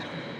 you